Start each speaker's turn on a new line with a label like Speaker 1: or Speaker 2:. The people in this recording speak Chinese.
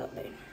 Speaker 1: 特嘞。